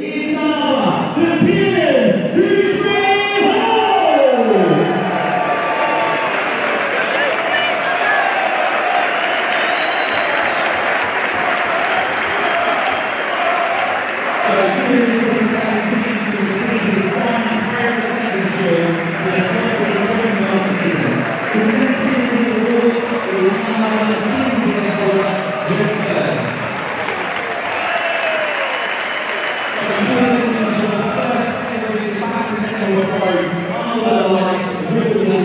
İsa, Repeat, Repeat.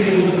recebemos